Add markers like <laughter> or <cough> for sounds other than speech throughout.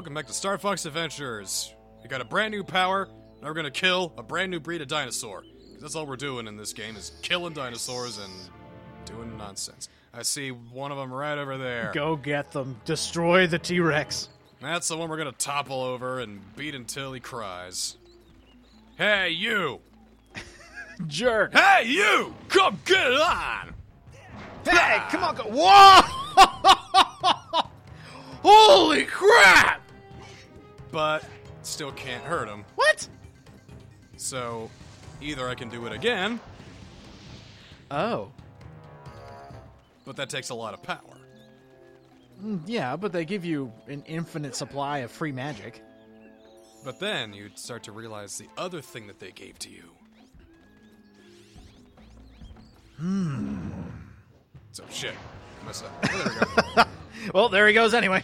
Welcome back to Star Fox Adventures. We got a brand new power. Now we're gonna kill a brand new breed of dinosaur. 'Cause that's all we're doing in this game is killing dinosaurs and doing nonsense. I see one of them right over there. Go get them. Destroy the T Rex. That's the one we're gonna topple over and beat until he cries. Hey, you! <laughs> Jerk. Hey, you! Come get it on! Hey, come on, go. Whoa! <laughs> Holy crap! But still can't hurt him. What? So either I can do it again, Oh. but that takes a lot of power. Yeah, but they give you an infinite supply of free magic. But then you'd start to realize the other thing that they gave to you. Hmm. So shit. Messed up. There we go. <laughs> <laughs> Well, there he goes anyway.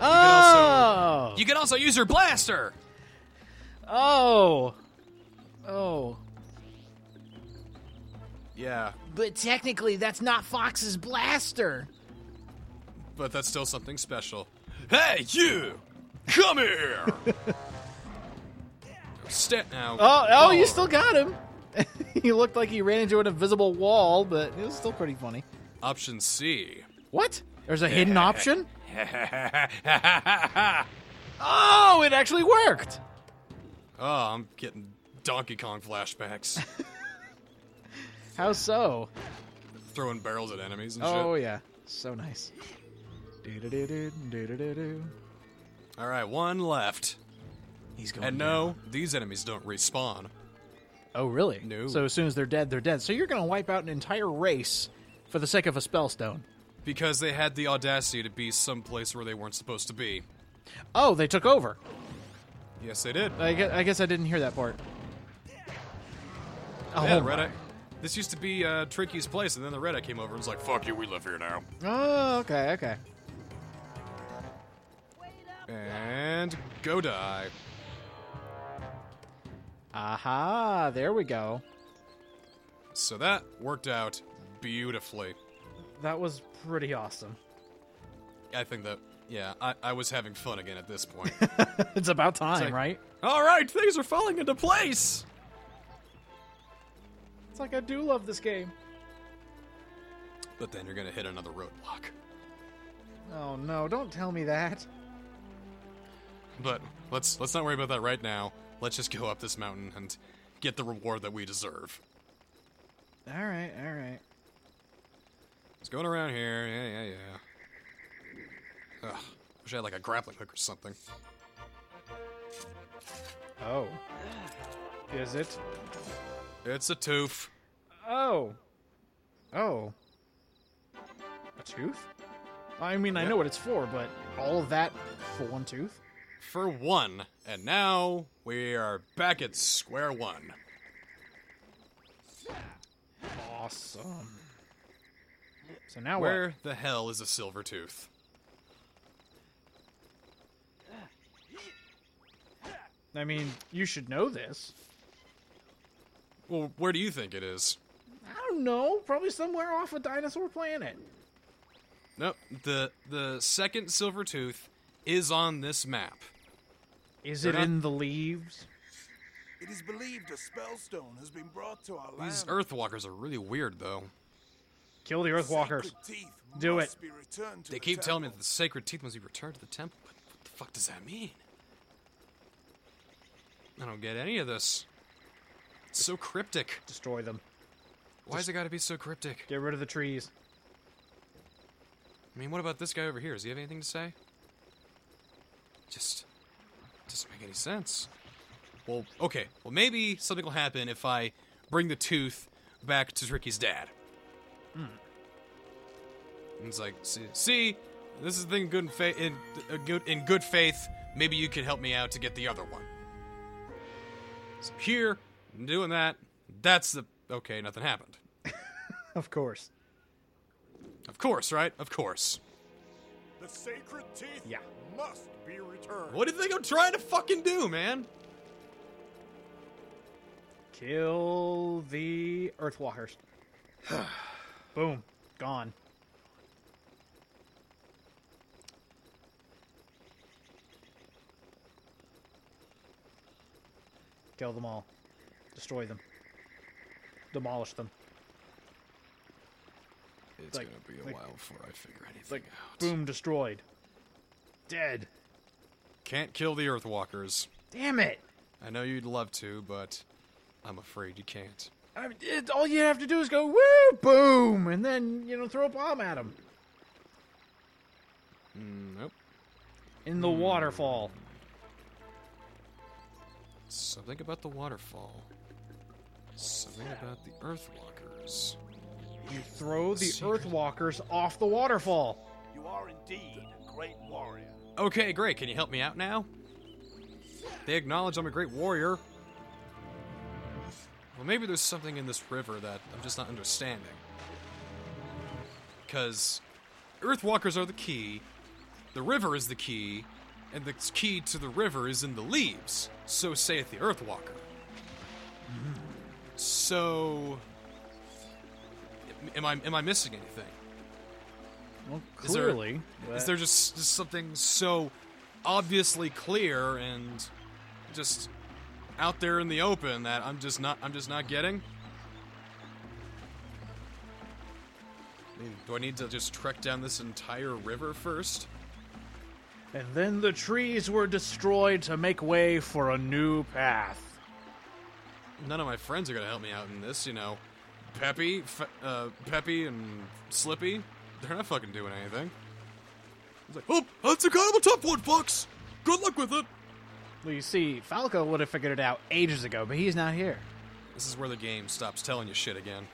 Oh. you can also use your blaster! oh. Oh. Yeah, But technically, that's not Fox's blaster. but that's still something special. Hey, you! Come here! <laughs> Stat now. Oh, oh, you still got him. <laughs> he looked like he ran into an invisible wall, but it was still pretty funny. Option C. What? There's a hidden option? <laughs> Oh, it actually worked. Oh, I'm getting Donkey Kong flashbacks. <laughs> How so? Throwing barrels at enemies and Oh shit. yeah, so nice. Do-do-do-do. All right, one left. He's going. And no, these enemies don't respawn. Oh really? No. So as soon as they're dead, they're dead. So you're gonna wipe out an entire race for the sake of a spellstone. Because they had the audacity to be someplace where they weren't supposed to be. Oh, they took over. Yes, they did. I guess I, guess I didn't hear that part. Oh, yeah. Red Eye. This used to be uh, Tricky's place, and then the Red Eye came over and was like, fuck you, we live here now. Oh, okay, okay. And go die. Aha, there we go. So that worked out beautifully. That was pretty awesome. I think that, yeah, I, I was having fun again at this point. <laughs> it's about time, like- right? All right, things are falling into place. It's like I do love this game. But then you're gonna hit another roadblock. Oh no, don't tell me that. But let's let's not worry about that right now. Let's just go up this mountain and get the reward that we deserve. All right, all right. It's going around here. Yeah, yeah, yeah. Ugh. Wish I had like a grappling hook or something. Oh. Is it? It's a tooth. Oh. Oh. A tooth? I mean, I Yeah. know what it's for, but all of that for one tooth? For one. And now we are back at square one. Awesome. So now Where the hell is a silver tooth? I mean, you should know this. Well, where do you think it is? I don't know. Probably somewhere off a dinosaur planet. Nope. The the second silver tooth is on this map. Is They're it not- in the leaves? It is believed a spellstone has been brought to our These land. Earthwalkers are really weird, though. Kill the Earthwalkers. Do it. Be returned They the keep telling me that the sacred teeth must be returned to the temple, but what the fuck does that mean? I don't get any of this. It's so cryptic. Destroy them. Why Why's it gotta be so cryptic? Get rid of the trees. I mean, what about this guy over here? Does he have anything to say? Just doesn't make any sense. Well, okay. Well, maybe something will happen if I bring the tooth back to Tricky's dad. And It's like, see, see, this is the thing in good faith. In, uh, good, in good faith, maybe you can help me out to get the other one. So here, I'm doing that. That's the okay. Nothing happened. <laughs> Of course. Of course, right? Of course. The sacred teeth Yeah. must be returned. What do you think I'm trying to fucking do, man? Kill the Earthwalkers. <sighs> <sighs> <sighs> Boom. Gone. Kill them all. Destroy them. Demolish them. It's like, gonna be a like, while before I figure anything like, out. Boom, destroyed. Dead. Can't kill the Earthwalkers. Damn it! I know you'd love to, but I'm afraid you can't. I mean, it, all you have to do is go woo, boom, and then you know throw a bomb at him. Mm, nope. in the waterfall. Something about the waterfall. Something about the Earthwalkers. You throw the Secret. Earthwalkers off the waterfall. You are indeed a great warrior. Okay, great. Can you help me out now? They acknowledge I'm a great warrior. Well, maybe there's something in this river that I'm just not understanding. Because Earthwalkers are the key, the river is the key, and the key to the river is in the leaves. So saith the Earthwalker. Mm-hmm. So. Am I, am I missing anything? Well, Is there- clearly, Is there just, just something so obviously clear and just out there in the open that I'm just not I'm just not getting? I mean, do I need to just trek down this entire river first? And then the trees were destroyed to make way for a new path. None of my friends are gonna help me out in this, you know. Peppy, F- uh, Peppy, and Slippy, they're not fucking doing anything. It's like, oh, that's a kind of a tough one, Fox. Good luck with it. Well, you see, Falco would have figured it out ages ago, but he's not here. This is where the game stops telling you shit again.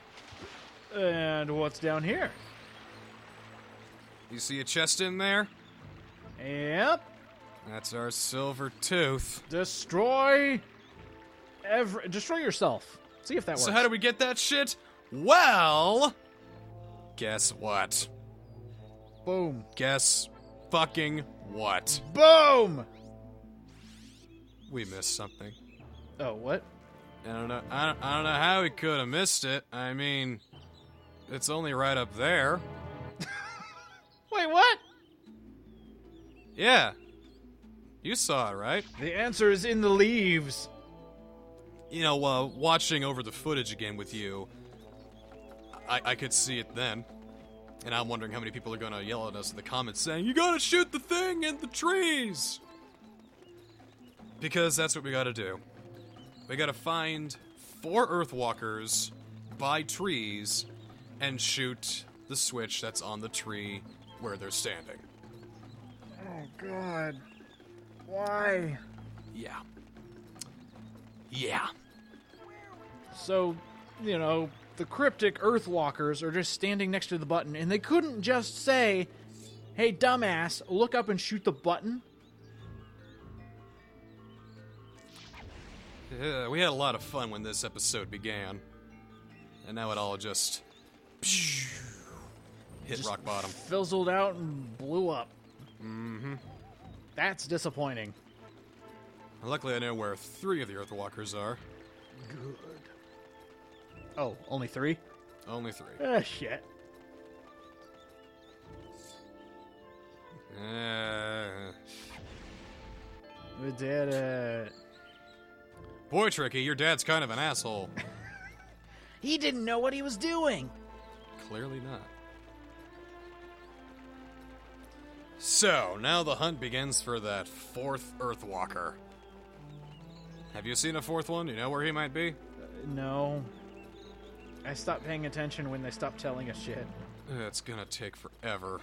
And what's down here? You see a chest in there? Yep. That's our silver tooth. Destroy. Every. Destroy yourself. See if that works. So how do we get that shit? Well, guess what? Boom. Guess fucking what? Boom. We missed something. Oh, what? I don't know. I don't, I don't know how we could have missed it. I mean, it's only right up there. <laughs> Wait, what? Yeah. You saw it, right? The answer is in the leaves. You know, uh, watching over the footage again with you, I, I could see it then. And I'm wondering how many people are gonna yell at us in the comments saying, You gotta shoot the thing in the trees! Because that's what we gotta do. We gotta find four Earthwalkers by trees and shoot the switch that's on the tree where they're standing. Oh, God. Why? Yeah. Yeah. So, you know, the cryptic Earthwalkers are just standing next to the button, and they couldn't just say, hey, dumbass, look up and shoot the button? <laughs> We had a lot of fun when this episode began. And now it all just <sniffs> hit Just rock bottom. Fizzled out and blew up. Mm-hmm. That's disappointing. Luckily, I know where three of the Earthwalkers are. Good. Oh, only three? Only three. Ah, shit. Uh, We did it. Boy, Tricky, your dad's kind of an asshole. <laughs> He didn't know what he was doing. Clearly not. So, now the hunt begins for that fourth Earthwalker. Have you seen a fourth one? Do you know where he might be? Uh, no. I stopped paying attention when they stopped telling us shit. It's gonna take forever.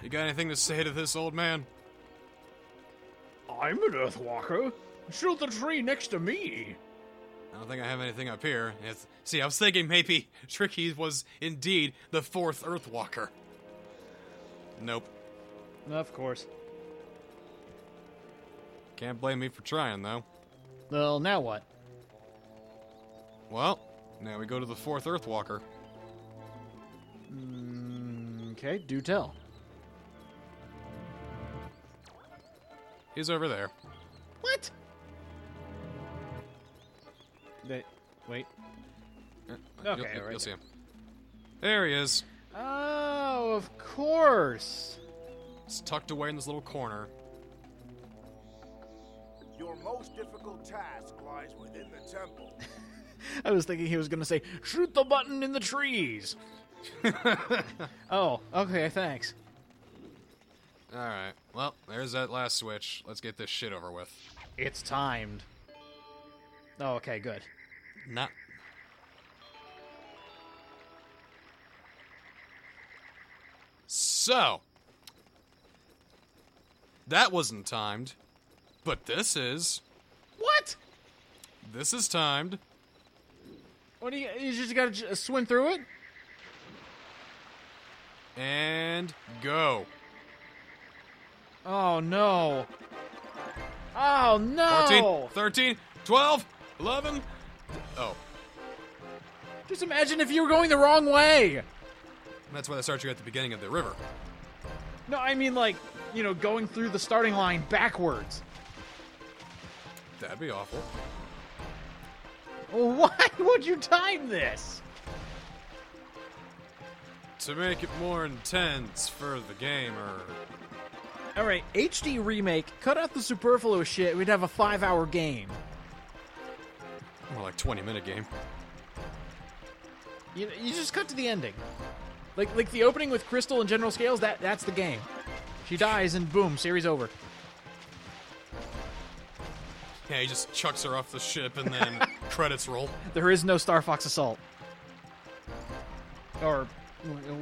You got anything to say to this old man? I'm an Earthwalker. Shoot the tree next to me. I don't think I have anything up here. It's, see, I was thinking maybe <laughs> Tricky was indeed the fourth Earthwalker. Nope. Of course. Can't blame me for trying, though. Well, now what? Well, now we go to the fourth Earthwalker. Mm, okay, do tell. He's over there. What? They, wait. Uh, Okay, you'll, you'll- right you'll see him. There he is. Oh, of course. He's tucked away in this little corner. Your most difficult task lies within the temple. <laughs> I was thinking he was going to say, shoot the button in the trees. <laughs> oh, okay, thanks. All right. Well, there's that last switch. Let's get this shit over with. It's timed. Oh, okay, good. Not. So. That wasn't timed. But this is. What? This is timed. What do you? You just got to swim through it? And go. Oh no. Oh no. 14, 13, 12, 11. Oh, Just imagine if you were going the wrong way. that's why they start you at the beginning of the river. No, I mean like, you know, going through the starting line backwards. That'd be awful. <laughs> Why would you time this? To make it more intense for the gamer. All right, HD remake. Cut out the superfluous shit. We'd have a five-hour game. More like 20 minute game. You, you just cut to the ending. Like like the opening with Krystal and General Scales. That that's the game. She dies and boom, series over. Yeah, he just chucks her off the ship and then <laughs> credits roll. There is no Star Fox Assault. Or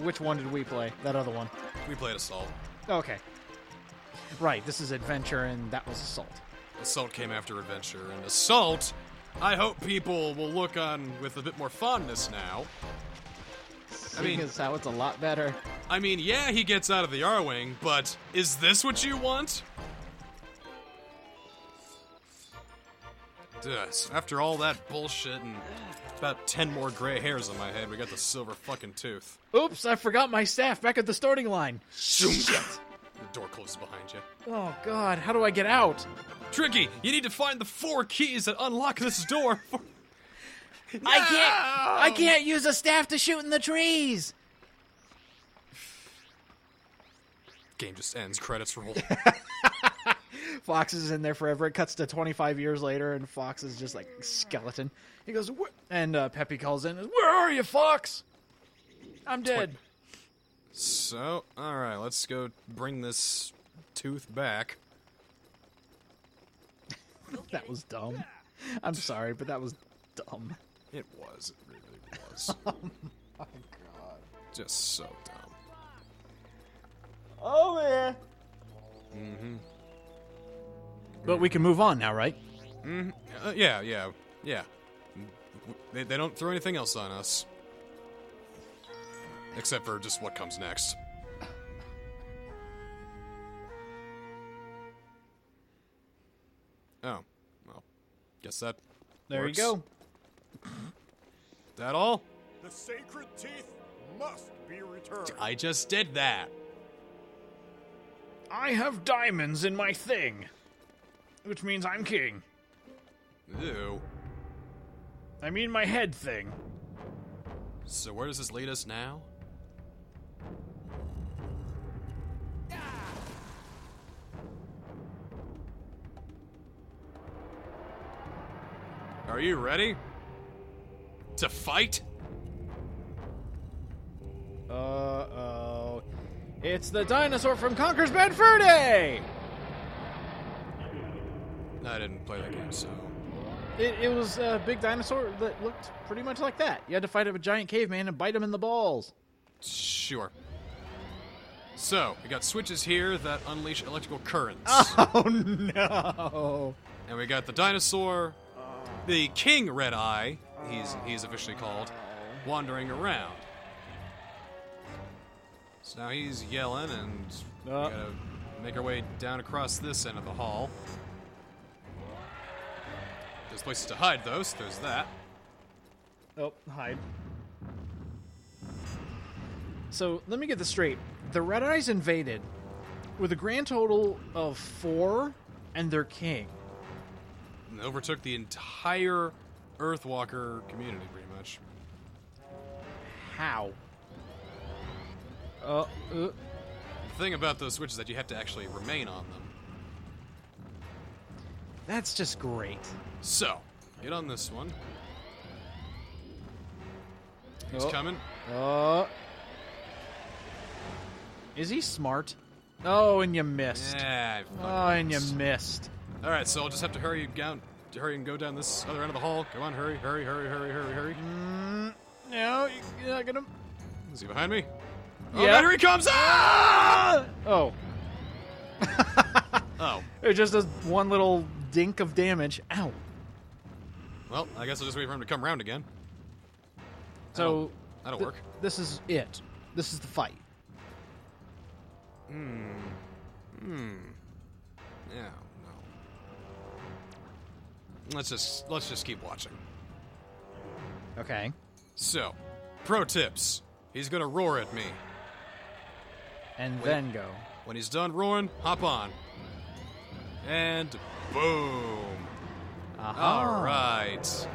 which one did we play? That other one. We played Assault. Okay. Right, this is Adventure and that was Assault. Assault came after Adventure, and Assault, I hope people will look on with a bit more fondness now. I mean- as how it's a lot better. I mean, yeah, he gets out of the Arwing, but is this what you want? After all that bullshit and about 10 more gray hairs on my head, we got the silver fucking tooth. Oops, I forgot my staff back at the starting line. Shit! The door closes behind you. Oh god, how do I get out? Tricky, you need to find the four keys that unlock this door. For- I can't I can't use a staff to shoot in the trees. Game just ends. Credits roll. <laughs> Fox is in there forever. It cuts to 25 years later, and Fox is just like skeleton. He goes, "Wh-" and uh, Peppy calls in, "Where are you, Fox? I'm dead." So, all right, let's go bring this tooth back. <laughs> That was dumb. I'm sorry, but that was dumb. It was. It really was. <laughs> oh my god. Just so dumb. Oh yeah. Mm-hmm. But we can move on now, right? Uh, yeah, yeah, yeah. They, they don't throw anything else on us. Except for just what comes next. Oh, well, guess that. There works. you go. That all? The sacred teeth must be returned. I just did that. I have diamonds in my thing, which means I'm king. Ew. I mean my head thing. So where does this lead us now? Are you ready? To fight? Uh oh. It's the dinosaur from Conker's Bad Fur Day! I didn't play that game, so. It, it was a big dinosaur that looked pretty much like that. You had to fight a giant caveman and bite him in the balls. Sure. So, we got switches here that unleash electrical currents. <laughs> Oh no! And we got the dinosaur, the King Red Eye, he's he's officially called, wandering around. So now he's yelling, and we Uh. gotta make our way down across this end of the hall. There's places to hide, though, so there's that. Oh, hide. So let me get this straight. The Red Eyes invaded with a grand total of four and their king. And overtook the entire Earthwalker community, pretty much. How? Uh, uh, The thing about those switches is that you have to actually remain on them. That's just great. So, get on this one. He's Oh. coming. Uh, is he smart? Oh, and you missed. Yeah. I Oh, and you missed. missed. All right, so I'll just have to hurry you down, to hurry and go down this other end of the hall. Come on, hurry, hurry, hurry, hurry, hurry, hurry. Mm, no, you're not gonna. Is he behind me? Oh, Yeah. Here he comes! Ah! <laughs> Oh, Oh, it just does one little dink of damage. Ow. well, I guess I'll just wait for him to come around again. So That'll th- work. This is it. This is the fight. Hmm. Hmm. Yeah. No. Let's just let's just keep watching. Okay. So, pro tips. He's gonna roar at me. And Wait. then go. When he's done roaring, hop on. And boom. Aha. All right.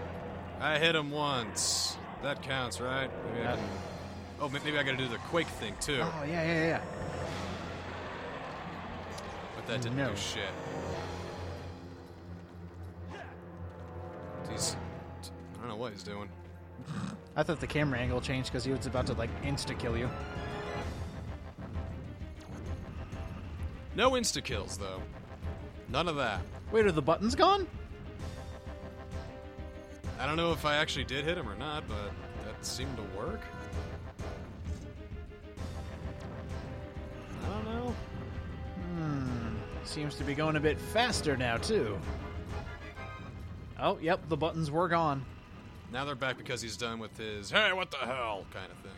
I hit him once. That counts, right? Maybe I can... Oh, maybe I gotta do the quake thing too. Oh yeah, yeah, yeah. But that didn't No. do shit. What he's doing. I thought the camera angle changed because he was about to like insta kill you. No insta kills though. None of that. Wait, are the buttons gone? I don't know if I actually did hit him or not, but that seemed to work. I don't know. Hmm. Seems to be going a bit faster now too. Oh, yep, the buttons were gone. Now they're back because he's done with his "Hey, what the hell" kind of thing.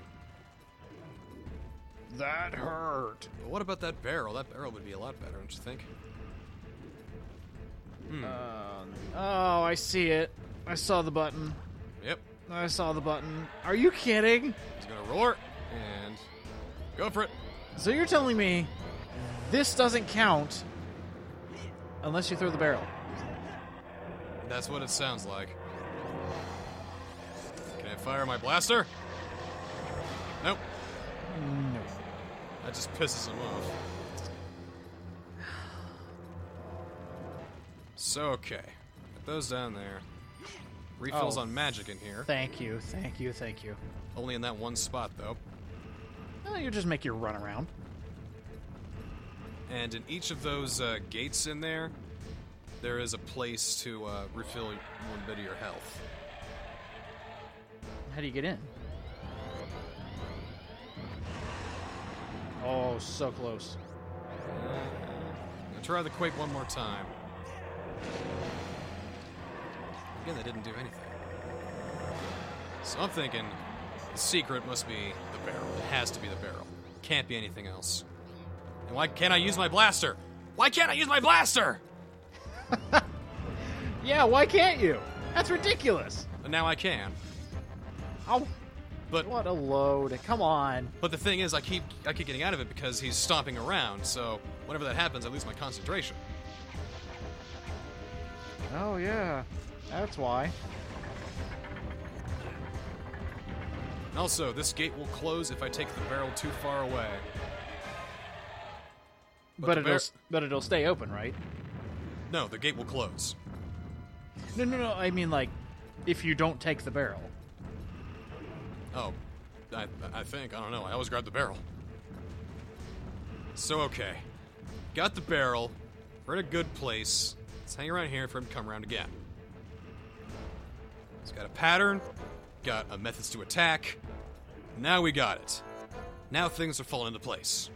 That hurt. But what about that barrel? That barrel would be a lot better, don't you think? Hmm. Um, oh, I see it. I saw the button. Yep. I saw the button. Are you kidding? He's gonna roar and go for it. So you're telling me this doesn't count unless you throw the barrel? That's what it sounds like. Fire my blaster? Nope. No. That just pisses him off. So, okay. Put those down there. Refills Oh. on magic in here. Thank you, thank you, thank you. Only in that one spot, though. Oh, you just make your run around. And in each of those uh, gates in there, there is a place to uh, refill one bit of your health. How do you get in? Oh, so close. Now try the Quake one more time. Again, that didn't do anything. So I'm thinking the secret must be the barrel. It has to be the barrel. Can't be anything else. And why can't I use my blaster? Why can't I use my blaster? <laughs> Yeah, why can't you? That's ridiculous. And now I can. Oh, But what a load. Come on. but the thing is, I keep I keep getting out of it because he's stomping around. So whenever that happens, I lose my concentration. Oh, yeah. That's why. And also, this gate will close if I take the barrel too far away. But, the it'll but it'll stay open, right? No, the gate will close. No, no, no. I mean like if you don't take the barrel. Oh, I, I think. I don't know. I always grab the barrel. So, okay. Got the barrel. We're in a good place. Let's hang around here for him to come around again. It's got a pattern, got a methods to attack. Now we got it. Now things are falling into place.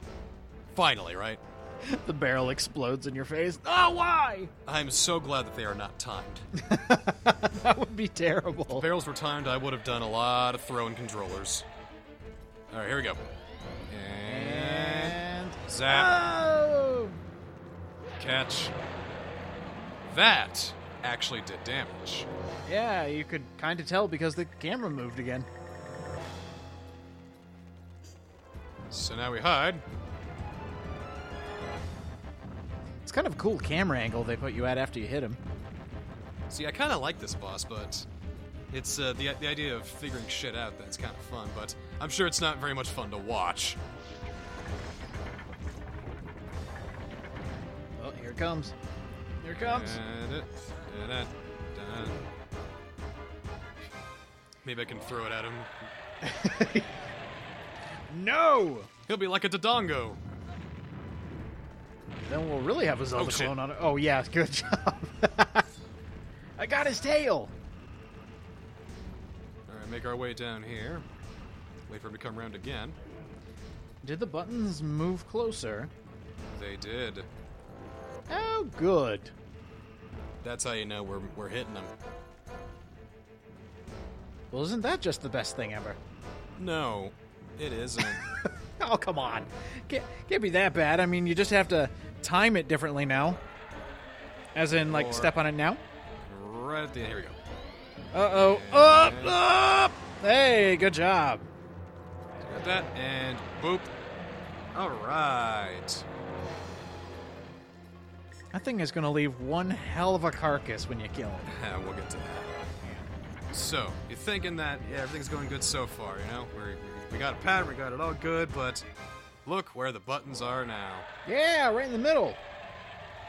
Finally, right? <laughs> the barrel explodes in your face. Oh, why? I'm so glad that they are not timed. <laughs> that would be terrible. If barrels were timed, I would have done a lot of throwing controllers. Alright, here we go. And. And Zap. Oh! Catch. That actually did damage. Yeah, you could kind of tell because the camera moved again. So now we hide. It's kind of a cool camera angle they put you at after you hit him. See, I kind of like this boss, but it's uh, the the idea of figuring shit out that's kind of fun. But I'm sure it's not very much fun to watch. Oh, here it comes. Here it comes. Maybe I can throw it at him. <laughs> No! He'll be like a Dodongo. Then we'll really have a Zelda Oh, clone on it. Oh, yeah, <laughs> good job. <laughs> I got his tail. All right, make our way down here. Wait for him to come around again. Did the buttons move closer? They did. Oh, good. That's how you know we're we're hitting them. Well, isn't that just the best thing ever? No, it isn't. <laughs> Oh, come on. Can't, can't be that bad. I mean, you just have to time it differently now. As in, like, Or- step on it now. right at the end. Here we go. Uh oh. Up! Up! Hey, good job. Got that, and boop. All right. That thing is going to leave one hell of a carcass when you kill him. Yeah, <laughs> we'll get to that. So, you're thinking that yeah, everything's going good so far, you know? We're, we got a pattern, we got it all good, but look where the buttons are now. Yeah, right in the middle.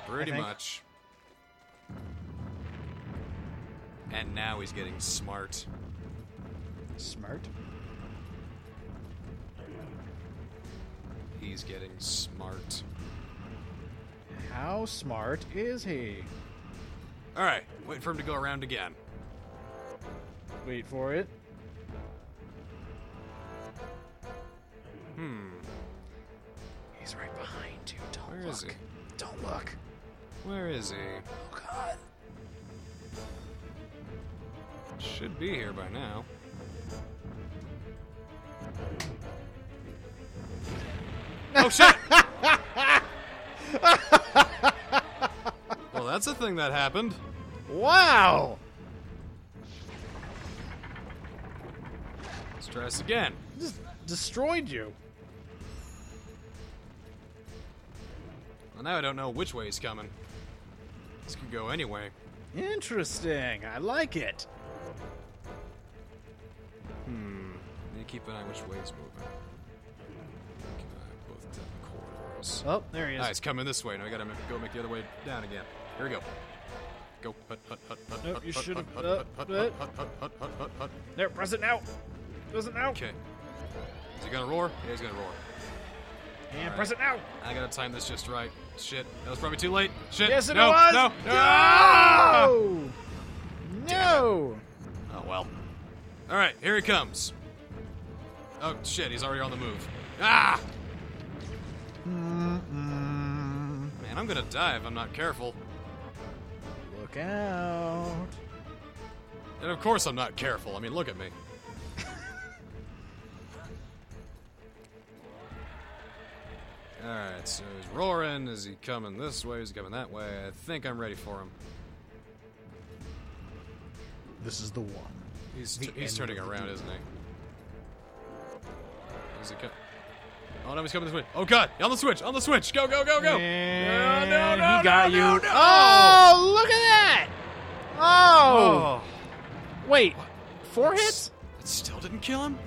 Pretty much. And now he's getting smart. Smart. He's getting smart. How smart is he? All right, wait for him to go around again. Wait for it. Is he? Don't look. Where is he? Oh God. Should be here by now. <laughs> oh shit! well, that's a thing that happened. Wow. Let's try this again. Just destroyed you. Now I don't know which way he's coming. This could go anyway. Interesting. I like it. Hmm. Need to keep an eye which way he's moving. Keep an eye both down corridors. Oh, there he is. Ah, he's coming this way. Now I gotta go make the other way down again. Here we go. Go. Hut, hut, hut, hut, Nope, hut, you should've- hut, uh, hut, hut, uh. hut, hut, hut, hut, hut, hut. There, press it now. Press it now. Okay. Is he gonna roar? Yeah, he's gonna roar. And Alright. press it now. I gotta time this just right. Shit. That was probably too late. Shit. Yes, it no, was. No. No. Ah! No. No. Oh well. All right, here he comes. Oh shit, he's already on the move. Ah! Mm-mm. Man, I'm gonna die if I'm not careful. Look out. And of course I'm not careful. I mean, look at me. Alright, so he's roaring. Is he coming this way? Is he coming that way? I think I'm ready for him. This is the one. He's, The he's turning around, duel. isn't he? Is he co- Oh no, he's coming this way. Oh god, on the switch, on the switch. Go, go, go, go. And no, no, no, he got no, you. no, no. Oh, look at that. Oh. oh. Wait. Four hits? That still didn't kill him?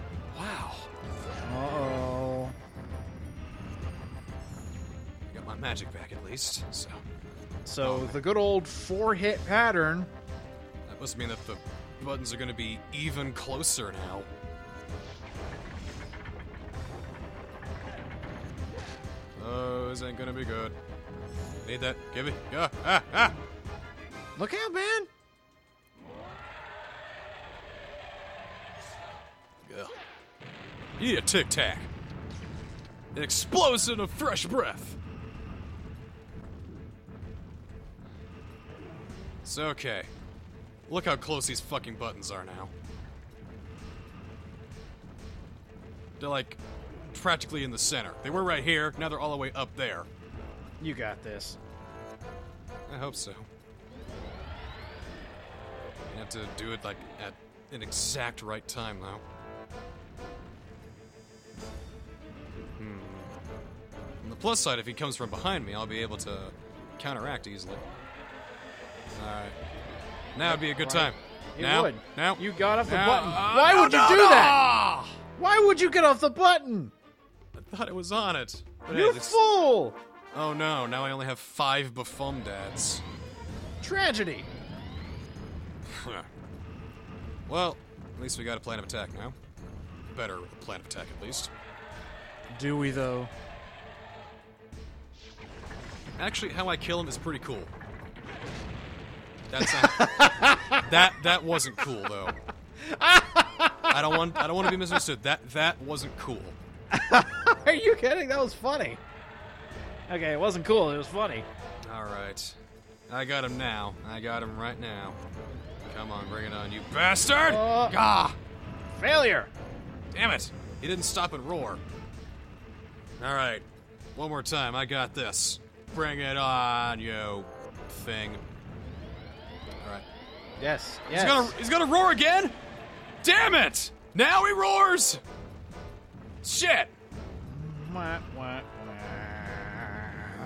Got magic back at least, so So the good old four-hit pattern. that must mean that the buttons are gonna be even closer now. Oh, this ain't gonna be good. Need that. Give me. Yeah. ah, ah. Look out, man. Yeah. Need a tic tac. An explosion of fresh breath. Okay. Look how close these fucking buttons are now. They're like practically in the center. They were right here, now they're all the way up there. You got this. I hope so. You have to do it like at an exact right time, though. Hmm. On the plus side, if he comes from behind me, I'll be able to counteract easily. Alright. Now would be a good time. It now, would. Now. You got off the button. Uh, Why no, would you no, do no! that? Why would you get off the button? I thought it was on it. But You hey, fool! Oh no, now I only have five BafomDads. Tragedy. <laughs> well, at least we got a plan of attack now. Better plan of attack, at least. Do we though? Actually, how I kill him is pretty cool. That's not, that that wasn't cool though. I don't want I don't want to be misunderstood. That that wasn't cool. <laughs> Are you kidding? That was funny. Okay, it wasn't cool. It was funny. All right, I got him now. I got him right now. Come on, bring it on, you bastard! Uh. Gah! Failure. Damn it! He didn't stop and roar. All right, one more time. I got this. Bring it on, you thing. Right. Yes. He's gonna he's gonna roar again? Damn it! Now he roars! Shit! Wah, wah,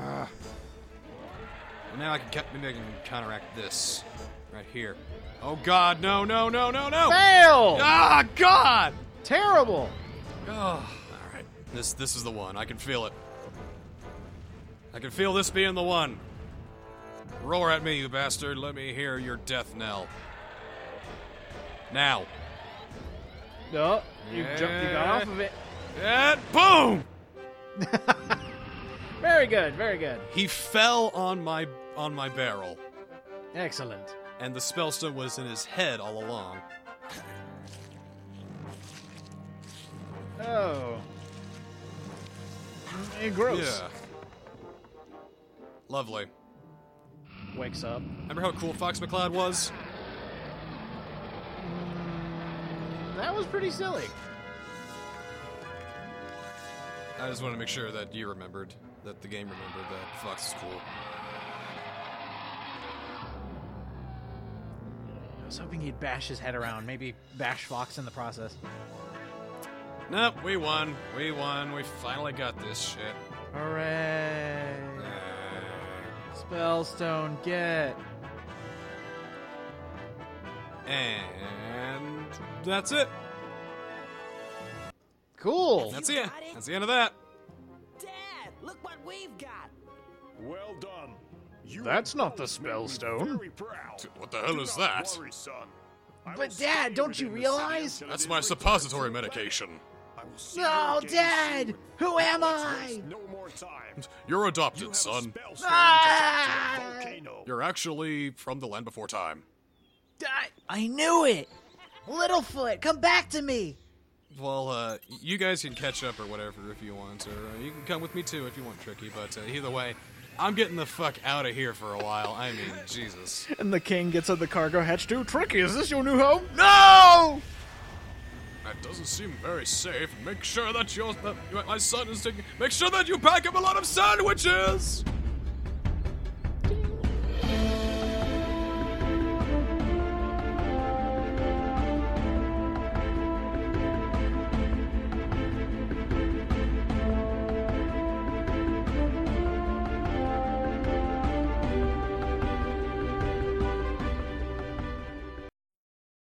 wah. Well, now I can ca- maybe I can counteract this right here. Oh God! No! No! No! No! No! Fail. Ah! God! Terrible. Oh, all right. This this is the one. I can feel it. I can feel this being the one. Roar at me, you bastard. Let me hear your death knell. Now. No, you jumped. You got off of it. And boom! <laughs> Very good. Very good. He fell on my on my barrel, Excellent. and the spellstone was in his head all along. Oh. Eh, gross. Yeah. Lovely. Wakes up. Remember how cool Fox McCloud was? Mm, that was pretty silly. I just wanted to make sure that you remembered, that the game remembered that Fox is cool. I was hoping he'd bash his head around. Maybe bash Fox in the process. Nope, we won. We won. We finally got this shit. Hooray! Spellstone, get. And that's it. Cool. That's You it. it? That's the end of that. Dad, look what we've got. Well done. You That's not the both made me spellstone. What the hell Do is that? worry, son. But Dad, don't you within the city realize- That's my suppository to the planet. medication. I oh, No, Dad! Who am I? Waste No more time. You're adopted, have son. Ah! to the volcano. You're actually from the land before time. I, I knew it! Littlefoot, come back to me! Well, uh, you guys can catch up or whatever if you want, or uh, you can come with me too if you want, Tricky. But uh, either way, I'm getting the fuck out of here for a while. I mean, Jesus. and the king gets on the cargo hatch too. Tricky, is this your new home? No! That doesn't seem very safe. Make sure that your that my son is taking. Make sure that you pack him a lot of sandwiches.